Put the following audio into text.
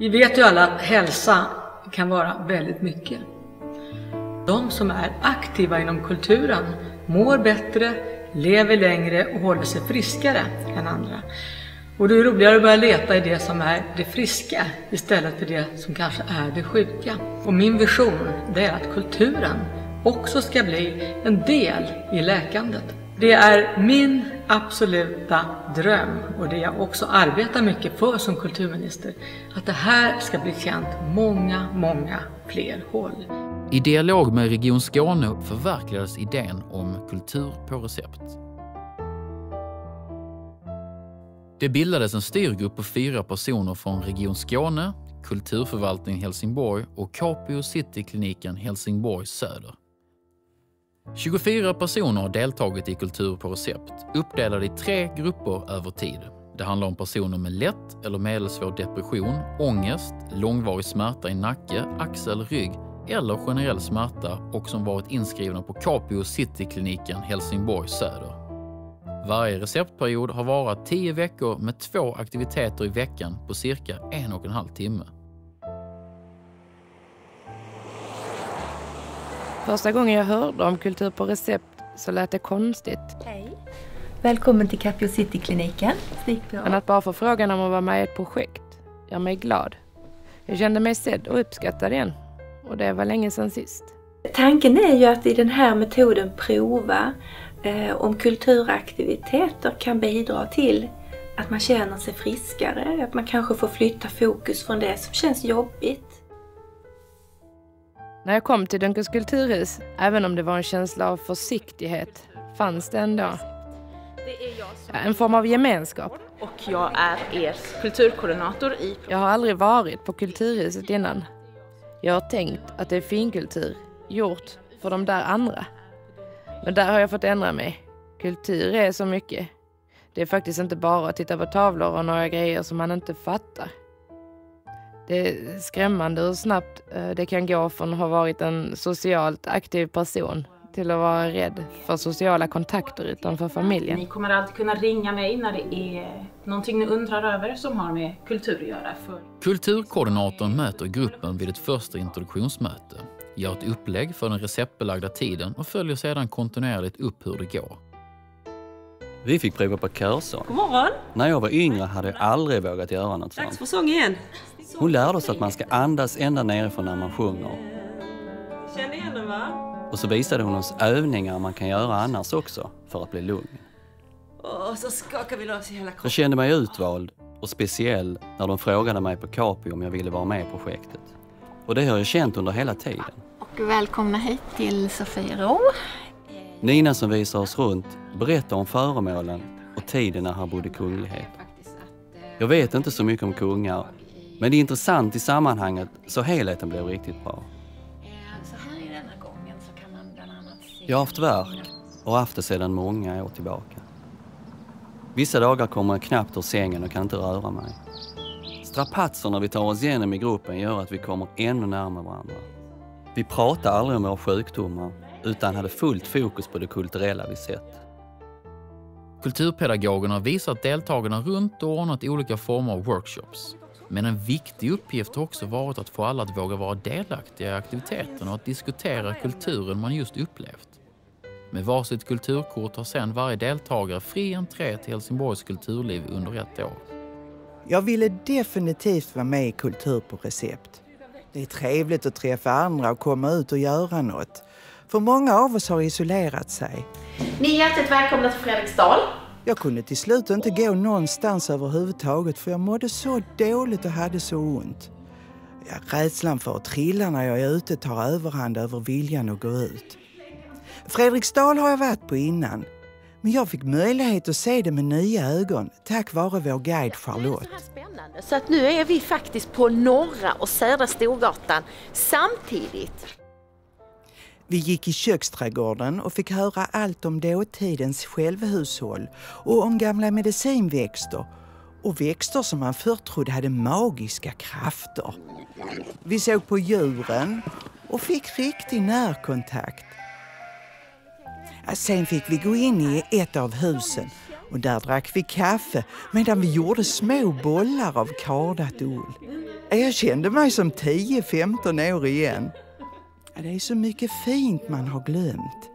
Vi vet ju alla att hälsa kan vara väldigt mycket. De som är aktiva inom kulturen mår bättre, lever längre och håller sig friskare än andra. Och det är roligare att börja leta i det som är det friska istället för det som kanske är det sjuka. Och min vision det är att kulturen också ska bli en del i läkandet. Det är min absoluta dröm och det jag också arbetar mycket för som kulturminister. Att det här ska bli känt många, många fler håll. I dialog med Region Skåne förverkligades idén om kultur på recept. Det bildades en styrgrupp på fyra personer från Region Skåne, Kulturförvaltningen Helsingborg och Capio City-kliniken Helsingborg Söder. 24 personer har deltagit i Kultur på recept, uppdelade i tre grupper över tid. Det handlar om personer med lätt eller medelsvår depression, ångest, långvarig smärta i nacke, axel, rygg eller generell smärta och som varit inskrivna på Capio City-kliniken Helsingborg Söder. Varje receptperiod har varat 10 veckor med två aktiviteter i veckan på cirka en och en halv timme. Första gången jag hörde om Kultur på recept så lät det konstigt. Hej. Välkommen till Capio City-kliniken. Men att bara få frågan om att vara med i ett projekt gör mig glad. Jag kände mig sedd och uppskattad igen. Och det var länge sedan sist. Tanken är ju att i den här metoden prova eh, om kulturaktiviteter kan bidra till att man känner sig friskare, att man kanske får flytta fokus från det som känns jobbigt. När jag kom till Dunkels kulturhus, även om det var en känsla av försiktighet, fanns det ändå en form av gemenskap. Och jag är er kulturkoordinator i... Jag har aldrig varit på Kulturhuset innan. Jag har tänkt att det är finkultur, gjort för de där andra. Men där har jag fått ändra mig. Kultur är så mycket. Det är faktiskt inte bara att titta på tavlor och några grejer som man inte fattar. Det är skrämmande hur snabbt eh, det kan gå från att ha varit en socialt aktiv person till att vara rädd för sociala kontakter utanför familjen. Ni kommer alltid kunna ringa mig när det är någonting ni undrar över som har med kultur att göra. För... Kulturkoordinatorn möter gruppen vid ett första introduktionsmöte, gör ett upplägg för den receptbelagda tiden och följer sedan kontinuerligt upp hur det går. Vi fick prova på körsång. God morgon! När jag var yngre hade jag aldrig vågat göra något sånt. Dags för sång igen. Hon lärde oss att man ska andas ända nerifrån när man sjunger. Känn igen den va? Och så visade hon oss övningar man kan göra annars också för att bli lugn. Och så skakar vi loss i hela kroppen. Jag kände mig utvald och speciell när de frågade mig på Capio om jag ville vara med i projektet. Och det har jag känt under hela tiden. Och välkomna hit till Sofiero. Nina som visar oss runt berättar om föremålen och tiden när här bodde kunglighet. Jag vet inte så mycket om kungar, men det är intressant i sammanhanget så helheten blev riktigt bra. Jag har haft värk och haft det sedan många år tillbaka. Vissa dagar kommer jag knappt ur sängen och kan inte röra mig. Strapatserna vi tar oss igenom i gruppen gör att vi kommer ännu närmare varandra. Vi pratar aldrig om våra sjukdomar utan hade fullt fokus på det kulturella vi sett. Kulturpedagogerna har visat deltagarna runt och ordnat olika former av workshops. Men en viktig uppgift har också varit att få alla att våga vara delaktiga i aktiviteten och att diskutera kulturen man just upplevt. Med varsitt kulturkort har sedan varje deltagare fri entré till Helsingborgs kulturliv under ett år. Jag ville definitivt vara med i Kultur på recept. Det är trevligt att träffa andra och komma ut och göra något. För många av oss har isolerat sig. Ni är hjärtligt välkomna till Fredriksdal. Jag kunde till slut inte gå någonstans överhuvudtaget för jag mådde så dåligt och hade så ont. Rädslan för att trilla när jag är ute tar överhand över viljan att gå ut. Fredriksdal har jag varit på innan. Men jag fick möjlighet att se det med nya ögon tack vare vår guide Charlotte. Så att nu är vi faktiskt på norra och södra Storgatan samtidigt. Vi gick i köksträdgården och fick höra allt om dåtidens självhushåll och om gamla medicinväxter och växter som man förr trodde hade magiska krafter. Vi såg på djuren och fick riktig närkontakt. Sen fick vi gå in i ett av husen och där drack vi kaffe medan vi gjorde små bollar av kardat ull. Jag kände mig som 10-15 år igen. Det är så mycket fint man har glömt.